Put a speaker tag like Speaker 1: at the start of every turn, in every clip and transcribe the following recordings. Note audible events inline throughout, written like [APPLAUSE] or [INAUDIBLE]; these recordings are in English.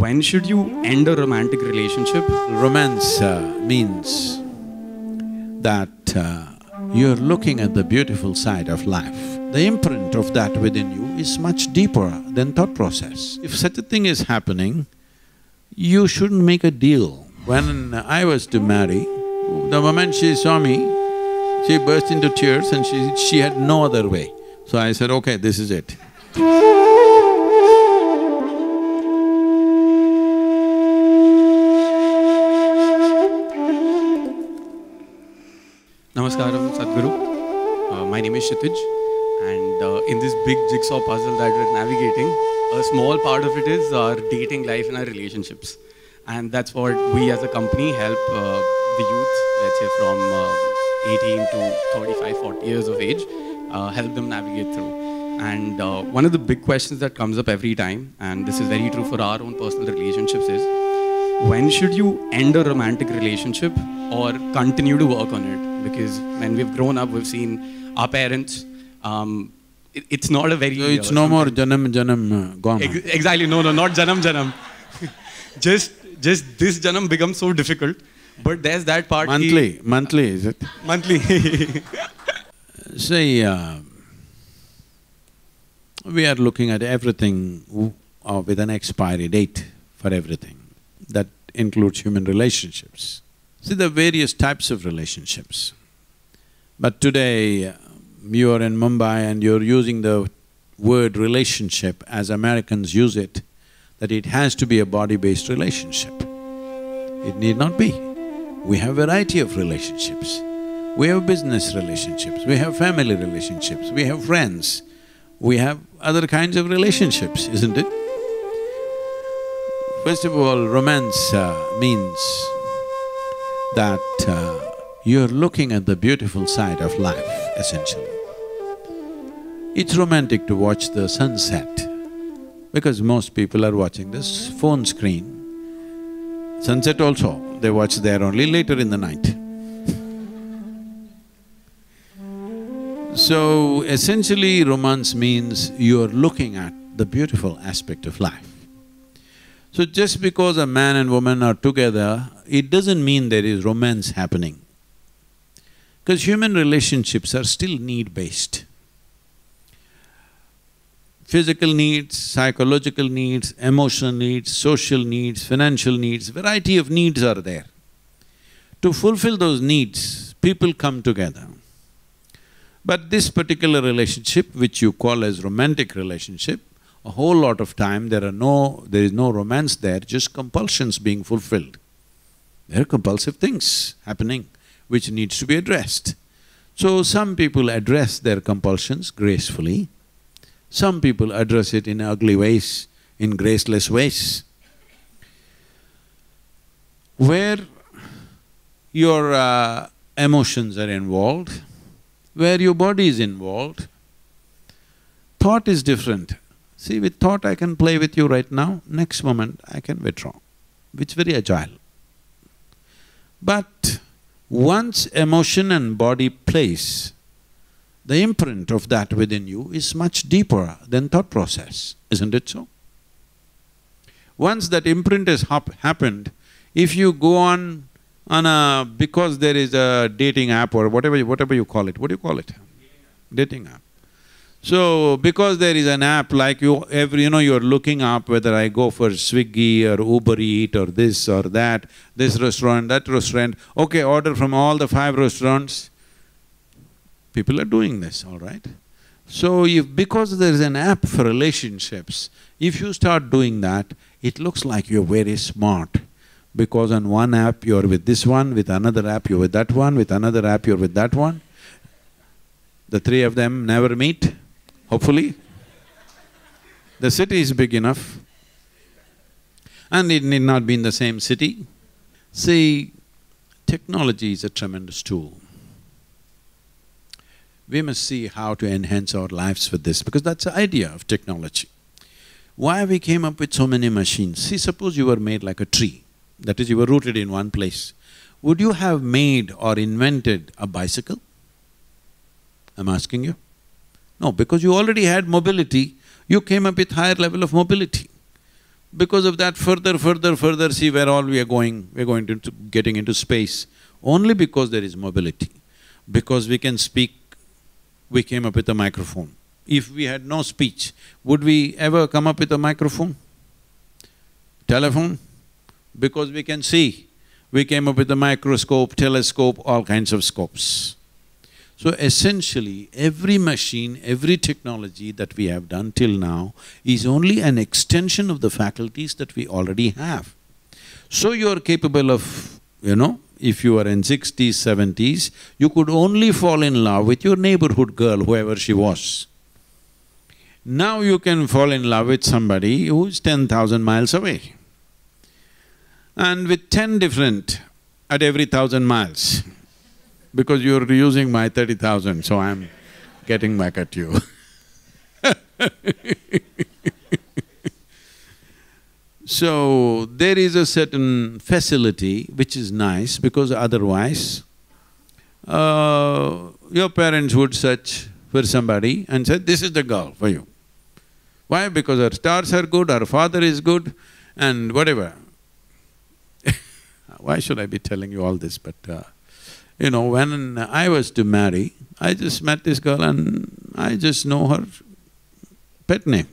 Speaker 1: When should you end a romantic relationship?
Speaker 2: Romance uh, means that uh, you're looking at the beautiful side of life. The imprint of that within you is much deeper than thought process. If such a thing is happening, you shouldn't make a deal. When I was to marry, the moment she saw me, she burst into tears and she… she had no other way. So I said, okay, this is it.
Speaker 1: Namaskaram, Sadhguru. Uh, my name is Kshitij, and uh, in this big jigsaw puzzle that we're navigating, a small part of it is our dating life and our relationships. And that's what we as a company help uh, the youth, let's say from uh, 18 to 35, 40 years of age, uh, help them navigate through. And uh, one of the big questions that comes up every time, and this is very true for our own personal relationships, is when should you end a romantic relationship or continue to work on it? Because when we've grown up, we've seen our parents. Um, it- it's not a very.
Speaker 2: So it's no more janam janam uh, gone.
Speaker 1: Ex- exactly. No, no, not janam janam. [LAUGHS] just, just this janam becomes so difficult. But there's that part.
Speaker 2: Monthly, monthly is it?
Speaker 1: monthly. [LAUGHS]
Speaker 2: Say, uh, we are looking at everything uh, with an expiry date for everything. That includes human relationships. See, there are various types of relationships. But today, uh, you are in Mumbai and you're using the word relationship as Americans use it, that it has to be a body-based relationship. It need not be. We have variety of relationships. We have business relationships, we have family relationships, we have friends, we have other kinds of relationships, isn't it? First of all, romance uh, means that uh, you're looking at the beautiful side of life, essentially. It's romantic to watch the sunset because most people are watching this phone screen. Sunset also, they watch there only later in the night. So essentially romance means you're looking at the beautiful aspect of life. So just because a man and woman are together, it doesn't mean there is romance happening. Because human relationships are still need-based. Physical needs, psychological needs, emotional needs, social needs, financial needs, variety of needs are there. To fulfill those needs, people come together. But this particular relationship, which you call as romantic relationship, a whole lot of time there are no… there is no romance there, just compulsions being fulfilled. There are compulsive things happening which needs to be addressed. So some people address their compulsions gracefully, some people address it in ugly ways, in graceless ways. Where your uh, emotions are involved, where your body is involved, thought is different. See, with thought I can play with you right now, next moment I can withdraw, which very agile. But once emotion and body place, the imprint of that within you is much deeper than thought process, isn't it so? Once that imprint has hap- happened, if you go on on a… because there is a dating app or whatever you, whatever you call it, what do you call it? Dating app. So, because there is an app like you… every… you know, you're looking up whether I go for Swiggy or Uber Eat or this or that, this restaurant, that restaurant, okay, order from all the five restaurants. People are doing this, all right? So if… because there is an app for relationships, if you start doing that, it looks like you're very smart because on one app you're with this one, with another app you're with that one, with another app you're with that one. The three of them never meet, hopefully. The city is big enough and it need not be in the same city. See, technology is a tremendous tool. We must see how to enhance our lives with this because that's the idea of technology. Why we came up with so many machines? See, suppose you were made like a tree, that is, you were rooted in one place. Would you have made or invented a bicycle? I'm asking you. No, because you already had mobility, you came up with higher level of mobility. Because of that, further, further, further, see where all we are going, we're going to, to getting into space. Only because there is mobility. Because we can speak, we came up with a microphone. If we had no speech, would we ever come up with a microphone? Telephone? Because we can see, we came up with a microscope, telescope, all kinds of scopes. So essentially, every machine, every technology that we have done till now is only an extension of the faculties that we already have. So you are capable of, you know, if you are in sixties, seventies, you could only fall in love with your neighborhood girl, whoever she was. Now you can fall in love with somebody who's ten thousand miles away. And with ten different at every thousand miles, because you're using my thirty thousand, so I'm getting back at you [LAUGHS] So, there is a certain facility which is nice because otherwise, uh, your parents would search for somebody and say, this is the girl for you. Why? Because her stars are good, her father is good and whatever. [LAUGHS] Why should I be telling you all this? But uh, you know, when I was to marry, I just met this girl and I just know her pet name.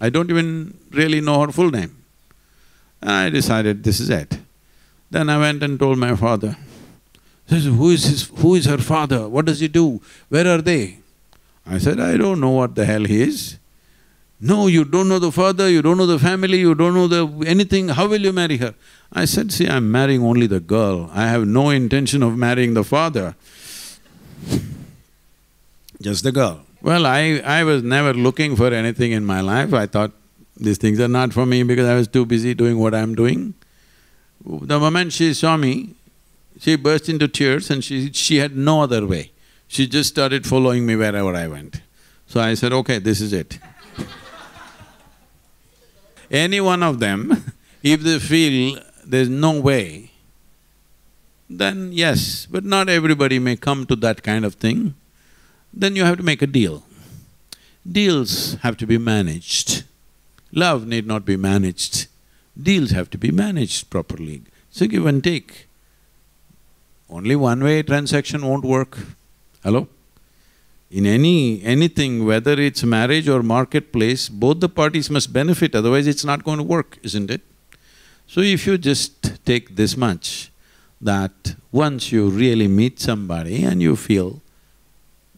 Speaker 2: I don't even really know her full name. And I decided this is it. Then I went and told my father. He says, who is his… who is her father? What does he do? Where are they? I said, I don't know what the hell he is. No, you don't know the father, you don't know the family, you don't know the… anything, how will you marry her? I said, see, I'm marrying only the girl, I have no intention of marrying the father. Just the girl. Well, I… I was never looking for anything in my life, I thought these things are not for me because I was too busy doing what I'm doing. The moment she saw me, she burst into tears and she… she had no other way. She just started following me wherever I went. So I said, okay, this is it. Any one of them, [LAUGHS] if they feel there's no way, then yes, but not everybody may come to that kind of thing, then you have to make a deal. Deals have to be managed. Love need not be managed. Deals have to be managed properly. So give and take. Only one-way transaction won't work. Hello? In any… anything, whether it's marriage or marketplace, both the parties must benefit, otherwise it's not going to work, isn't it? So if you just take this much, that once you really meet somebody and you feel,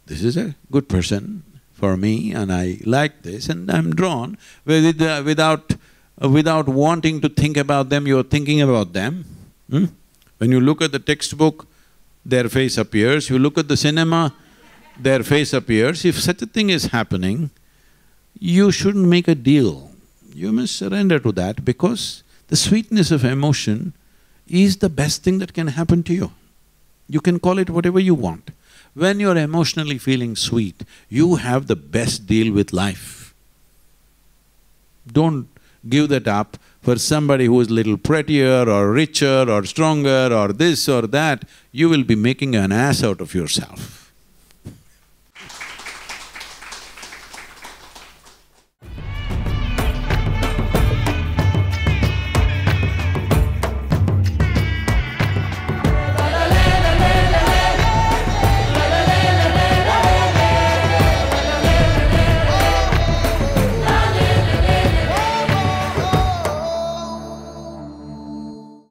Speaker 2: this is a good person for me and I like this and I'm drawn, uh, without… uh, without wanting to think about them, you're thinking about them. Hmm? When you look at the textbook, their face appears, you look at the cinema, their face appears, if such a thing is happening, you shouldn't make a deal. You must surrender to that because the sweetness of emotion is the best thing that can happen to you. You can call it whatever you want. When you're emotionally feeling sweet, you have the best deal with life. Don't give that up for somebody who is little prettier or richer or stronger or this or that, you will be making an ass out of yourself.